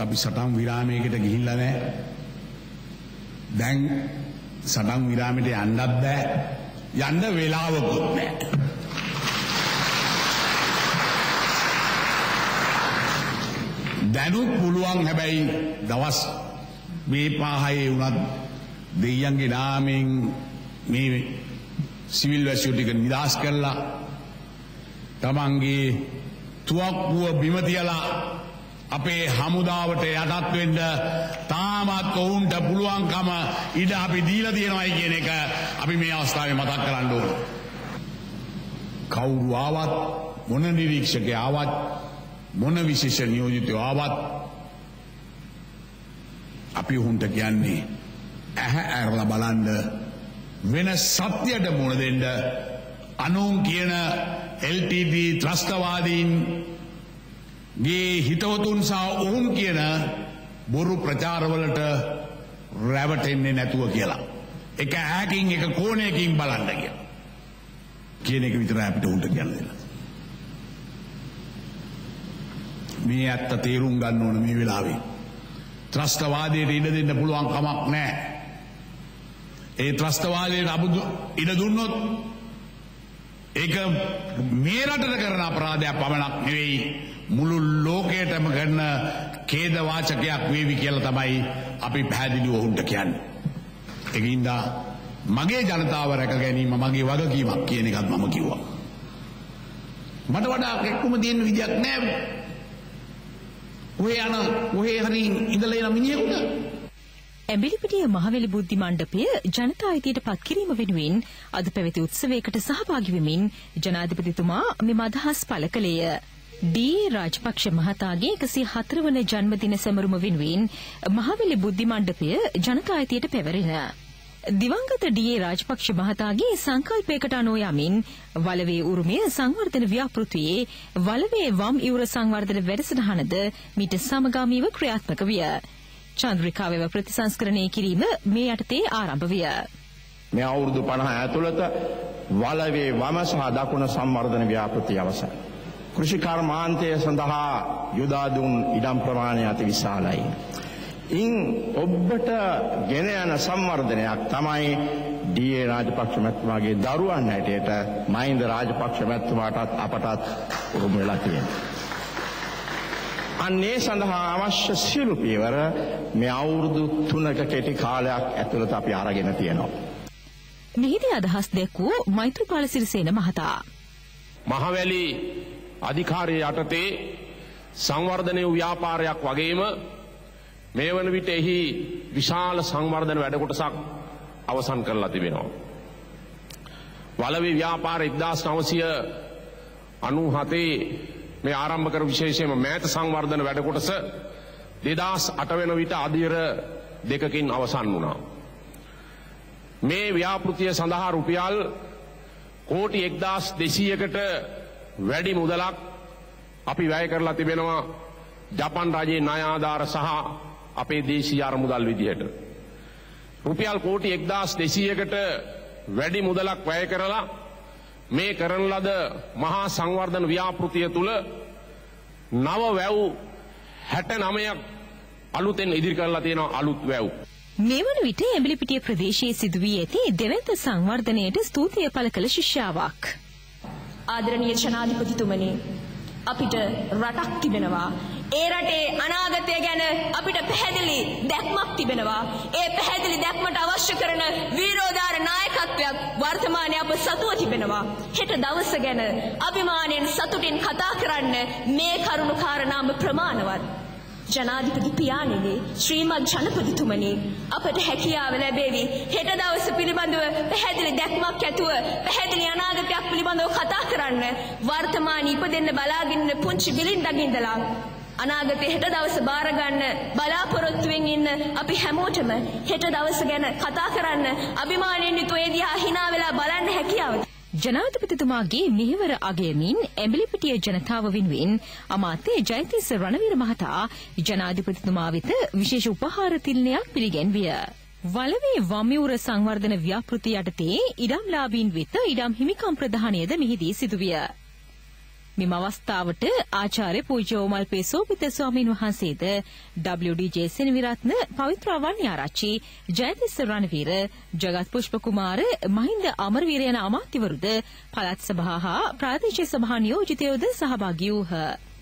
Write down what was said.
අපි සටන් විරාමයකට ගිහිල්ලා නෑ. දැන් සටන් විරාමයට යන්නත් බෑ. යන්න වෙලාවකුත් නෑ. දැනුත් පුළුවන් හැබැයි දවස් මේ පාහයේ වුණත් දෙයියන්ගේ නාමෙන් මේ සිවිල් වැසියෝ ටික නිදහස් කරලා තමන්ගේ තුවක්කුව බිම තියලා අපේ හමුදාවට යටත් වෙන්න තාමත් ඔවුන්ට පුළුවන්කම ඉඩ අපි දීලා තියෙනවයි කියන එක අපි මේ අවස්ථාවේ මතක් කරන්න ඕන. කවුරු ආවත් මොන නිරීක්ෂකයා ආවත් මොන විශේෂ නියෝජිතයෝ ආවත් අපි ඔහුන්ට කියන්නේ ඇහැ ඇරලා බලන්න වෙන සත්‍යයට මුණ දෙන්න අනුන් කියන LTD ත්‍රස්තවාදීන් ගේ හිතවතුන් සහ ඔවුන් කියන බොරු ප්‍රචාරවලට රැවටෙන්නේ නැතුව කියලා. එක ඇකින් එක කෝණයකින් බලන්න කියලා. කියන එක විතර අපිට උන්ට කියන්න දෙන්න. මේ ඇත්ත තේරුම් ගන්න ඕන මේ වෙලාවේ. ත්‍රස්තවාදයට ඉඩ දෙන්න පුළුවන් කමක් නෑ. ඒ ත්‍රස්තවාදයට අබුදු ඉඩ දුන්නොත් ඒක මේ රටට කරන අපරාධයක් පමණක් නෙවෙයි මුළු ලෝකයටම කරන කේදවාචකයක් වේවි කියලා තමයි අපි පැහැදිලිව ඔවුන්ට කියන්නේ. ඒකින්දා මගේ ජනතාව රැක ගැනීම මගේ වගකීමක් කියන එකත් මම කිව්වා. මට වඩා එක්කම තියෙන විදියක් නෑ. ඔහේ යන ඔහේ හරි ඉඳලා එන මිනිහෙකුට ඇඹිලිපිටිය මහවැලි බුද්ධි මණ්ඩපය ජනතා අයිතියට පත්කිරීම වෙනුවෙන් අද පැවති උත්සවයකට සහභාගී වෙමින් ජනාධිපතිතුමා මෙම අදහස් පළ කළේය. ඩී රාජපක්ෂ මහතාගේ 104 වන ජන්මදින සැමරුම වෙනුවෙන් මහවැලි බුද්ධි මණ්ඩපය ජනතා අයිතියට පැවරෙන දිවංගත ඩී රාජපක්ෂ මහතාගේ සංකල්පයකට අනුව යමින් වලවේ උරුමය සංවර්ධන ව්‍යාපෘතියේ වලවේ වම් ඉවුර සංවර්ධන වැඩසටහනද මීට සමගාමීව ක්‍රියාත්මක විය. චන්ද්‍රිකාවව ප්‍රතිසංස්කරණය කිරීම මේ යටතේ ආරම්භ විය. මේ අවුරුදු 50 ඇතුළත වලවේ වම සහ දකුණ සම්වර්ධන ව්‍යාපෘතිය අවසන්. කෘෂි කර්මාන්තය සඳහා යොදා දුන් ඉඩම් ප්‍රමාණය අති විශාලයි. ඉන් ඔබට ගෙන යන සංවර්ධනයක් තමයි ඩී.ඒ. රාජපක්ෂ මැතිතුමාගේ දරුවන් හැටියට මහින්ද රාජපක්ෂ මැතිතුමාටත් අපටත් උරුම වෙලා තියෙනවා. අන්නේ සඳහා අවශ්‍ය සියලු පියවර මේ අවුරුදු තුනක කෙටි කාලයක් ඇතුළත අපි අරගෙන තියෙනවා. මෙහිදී අදහස් දැක්වූ මෛත්‍රපාල සිරිසේන මහතා. මහවැලි අධිකාරය යටතේ සංවර්ධනය ව්‍යාපාරයක් වගේම මේ වන විට එහි විශාල සංවර්ධන වැඩකොටසක් අවසන් කරලා තිබෙනවා. වලවි ව්‍යාපාර ඉක්දස් නවසය අනු හතේ මේ ආරම්භ කර විශේෂයම මෑත සංවර්ධන වැඩකොටස දෙදස් අටවෙන විට අධීර දෙකකින් අවසන් වුණා. මේ ව්‍යාපෘතිය සඳහා රුපියල් කෝටි එක්දස් දෙසීයකට වැඩි මුදලක් අපි වැය කරලා තිබෙනවා ජපන් රජයේ ණයාධාර සහ අපේ දේශීය අරමුදල් විදිහට. රුපියල් කෝටි එක්දස් දෙසීයකට වැඩි මුදලක් වැය කරලා මේ කරන ලද මහා සංවර්ධන ව්‍යාපෘතිය තුළ නව වැව් හැට නමයක් අලුතෙන් ඉදිරි කරලා තියෙන අලුත් වැව්. මෙවන විට එඹිලිපිටිය ප්‍රදේශයේ සිදුවී ඇති දෙවැන්ත සංවර්ධනයට ස්තුතිය පළ කළ ශිෂ්‍යාවක්. ආදරණීය ජනාධිපතිතුමනි අපිට රටක් තිබෙනවා ඒ රටේ අනාගතය ගැන අපිට පැහැදිලි දැක්මක් තිබෙනවා. ඒ පැහැදිලි දැක්මට අවශ්‍ය කරන වීරෝදාර නායකත්වයක් වර්තමානයේ අප සතුව තිබෙනවා. හෙට දවස ගැන අභිමාණයෙන් සතුටින් කතා කරන්න මේ කරුණු කාරණාම ප්‍රමාණවත්. ජනාධිපති පියාණෙනි ශ්‍රීමත් ජනපතිතුමනි අපට හැකියාව ලැබේවි. හෙට දවස පිළිබඳව පැහැදිලි දැක්මක් ඇතුව පැහැදිලි අනාගතයක් පිළිබඳව කතා කරන්න වර්තමාන ඉපදෙන්න බලාගෙන පුංචි බිලින්ඩග ඉඳලා අනාගතේ හෙට දවස බාරගන්න බලාපොරොත්තුවෙන් ඉන්න අපි හැමෝටම හෙට දවස ගැන කතා කරන්න අභිමානයෙන් යුතුව ඒ දිහා hina වෙලා බලන්න හැකියාව ජනාධිපතිතුමාගේ මෙහෙවර අගයමින් ඇඹිලිපිටිය ජනතාව වෙනුවෙන් අමාත්‍ය ජයතිස්ස රණවීර මහතා ජනාධිපතිතුමා වෙත විශේෂ උපහාර තිල්නයක් පිළිගැන්විය. වලවේ වමියුර සංවර්ධන ව්‍යාපෘති යටතේ ඉඩම්ලාබීන් වෙත ඉඩම් හිමිකම් ප්‍රධානයද මෙහිදී සිදුවිය. මෙම අවස්ථාවට ආචාර්ය පූජ්‍ය ඕමල්පේ සෝපිත ස්වාමීන් වහන්සේද WD ජේසෙන විරත්න පවිත්‍ර වන්‍යාරච්චි ජයතිස්ස රණවීර ජගත් පුෂ්ප කුමාර මහින්ද අමරවීර යන අමාත්‍යවරුද පළාත් සභා හා ප්‍රාදේශීය සභා නියෝජිතයෝද සහභාගී වූහ.